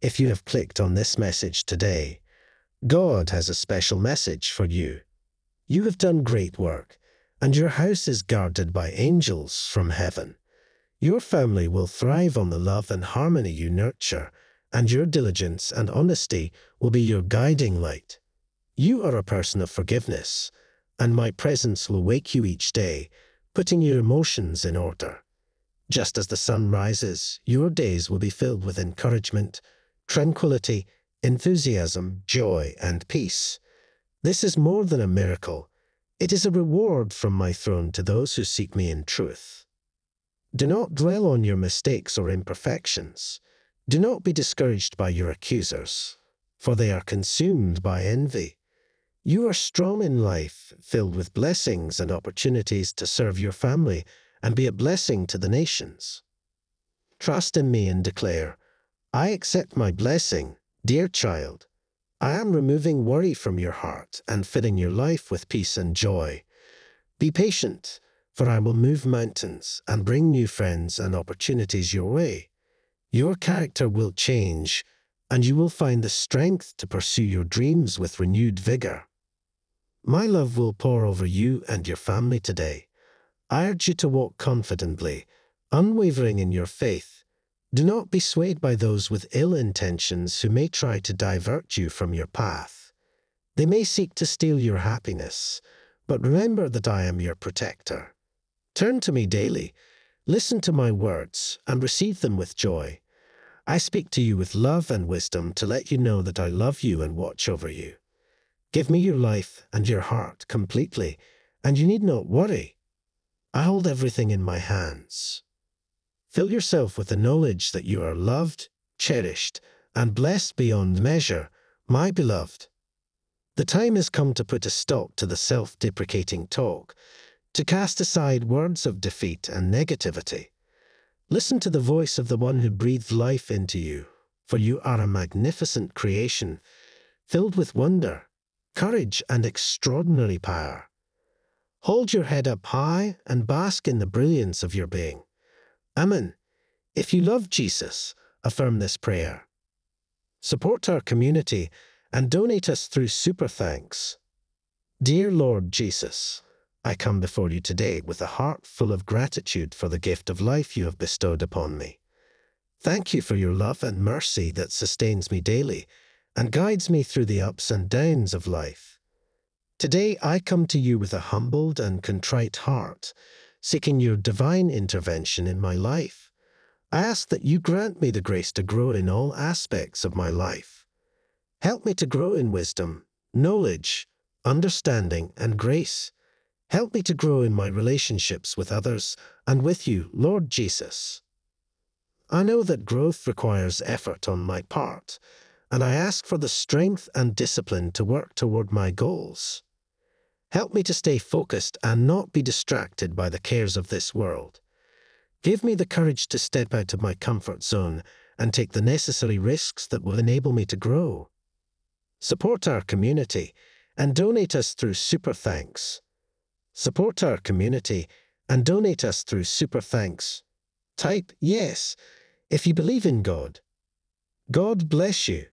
If you have clicked on this message today, God has a special message for you. You have done great work, and your house is guarded by angels from heaven. Your family will thrive on the love and harmony you nurture, and your diligence and honesty will be your guiding light. You are a person of forgiveness, and my presence will wake you each day, putting your emotions in order. Just as the sun rises, your days will be filled with encouragement, tranquility, enthusiasm, joy, and peace. This is more than a miracle. It is a reward from my throne to those who seek me in truth. Do not dwell on your mistakes or imperfections. Do not be discouraged by your accusers, for they are consumed by envy. You are strong in life, filled with blessings and opportunities to serve your family and be a blessing to the nations. Trust in me and declare, I accept my blessing, dear child. I am removing worry from your heart and filling your life with peace and joy. Be patient, for I will move mountains and bring new friends and opportunities your way. Your character will change, and you will find the strength to pursue your dreams with renewed vigor. My love will pour over you and your family today. I urge you to walk confidently, unwavering in your faith. Do not be swayed by those with ill intentions who may try to divert you from your path. They may seek to steal your happiness, but remember that I am your protector. Turn to me daily, listen to my words, and receive them with joy. I speak to you with love and wisdom to let you know that I love you and watch over you. Give me your life and your heart completely, and you need not worry. I hold everything in my hands. Fill yourself with the knowledge that you are loved, cherished, and blessed beyond measure, my beloved. The time has come to put a stop to the self-deprecating talk, to cast aside words of defeat and negativity. Listen to the voice of the one who breathed life into you, for you are a magnificent creation, filled with wonder, courage, and extraordinary power. Hold your head up high and bask in the brilliance of your being. Amen. If you love Jesus, affirm this prayer. Support our community and donate us through Super Thanks. Dear Lord Jesus, I come before you today with a heart full of gratitude for the gift of life you have bestowed upon me. Thank you for your love and mercy that sustains me daily and guides me through the ups and downs of life. Today I come to you with a humbled and contrite heart, seeking your divine intervention in my life. I ask that you grant me the grace to grow in all aspects of my life. Help me to grow in wisdom, knowledge, understanding, and grace. Help me to grow in my relationships with others and with you, Lord Jesus. I know that growth requires effort on my part, and I ask for the strength and discipline to work toward my goals. Help me to stay focused and not be distracted by the cares of this world. Give me the courage to step out of my comfort zone and take the necessary risks that will enable me to grow. Support our community and donate us through Super Thanks. Support our community and donate us through Super Thanks. Type yes if you believe in God. God bless you.